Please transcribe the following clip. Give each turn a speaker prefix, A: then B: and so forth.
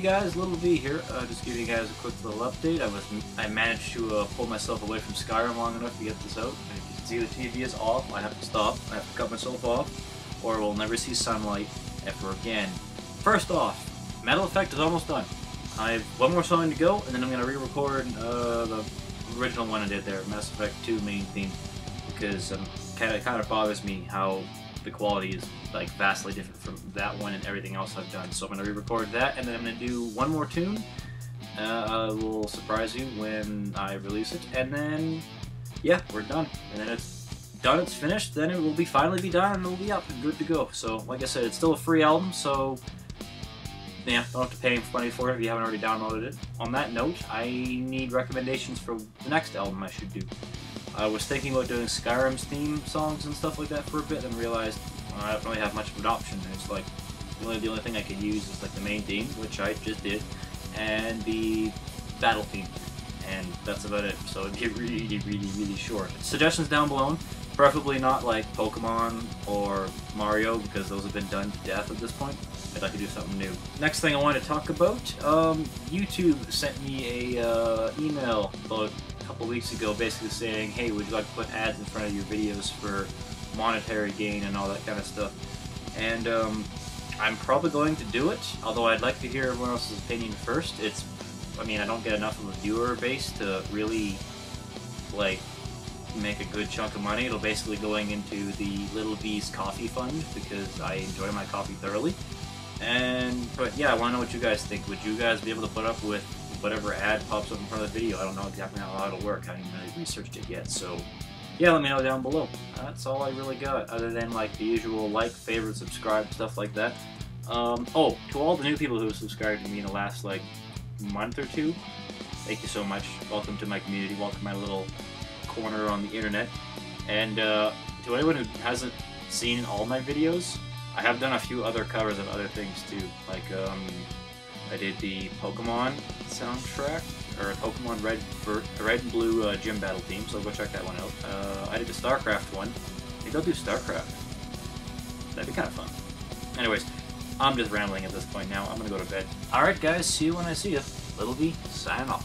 A: guys, Little V here. Uh, just giving you guys a quick little update. I was I managed to uh, pull myself away from Skyrim long enough to get this out. And you can see the TV is off. I have to stop. I have to cut myself off, or we'll never see sunlight ever again. First off, Metal Effect is almost done. I have one more song to go, and then I'm gonna re-record uh, the original one I did there, Mass Effect 2 main theme, because um, kind of kind of bothers me how the quality is like vastly different from that one and everything else I've done. So I'm gonna re-record that, and then I'm gonna do one more tune. Uh, I will surprise you when I release it, and then yeah, we're done. And then it's done, it's finished. Then it will be finally be done, and it'll be up and good to go. So like I said, it's still a free album, so yeah, don't have to pay money for it if you haven't already downloaded it. On that note, I need recommendations for the next album I should do. I was thinking about doing Skyrim's theme songs and stuff like that for a bit, and realized I don't really have much of an option. It's like the only the only thing I could use is like the main theme, which I just did, and the battle theme, and that's about it. So it'd get really, really, really short. Suggestions down below. Preferably not like Pokemon or Mario because those have been done to death at this point. I'd like to do something new. Next thing I want to talk about, um, YouTube sent me a uh, email about a couple weeks ago basically saying, hey, would you like to put ads in front of your videos for monetary gain and all that kind of stuff? And um, I'm probably going to do it, although I'd like to hear everyone else's opinion first. It's, I mean, I don't get enough of a viewer base to really, like, make a good chunk of money. It'll basically going into the Little V's coffee fund because I enjoy my coffee thoroughly. And but yeah, I want to know what you guys think. Would you guys be able to put up with whatever ad pops up in front of the video? I don't know exactly how it'll work. I haven't really researched it yet. So yeah, let me know down below. That's all I really got, other than like the usual like, favorite, subscribe, stuff like that. Um, oh, to all the new people who have subscribed to me in the last like month or two, thank you so much. Welcome to my community. Welcome to my little corner on the internet. And uh, to anyone who hasn't seen all my videos, I have done a few other covers of other things too. Like um, I did the Pokemon soundtrack, or Pokemon Red, Red and Blue uh, Gym Battle theme, so go check that one out. Uh, I did the StarCraft one. Maybe I'll do StarCraft. That'd be kind of fun. Anyways, I'm just rambling at this point now. I'm gonna go to bed. Alright guys, see you when I see you. Little V, signing off.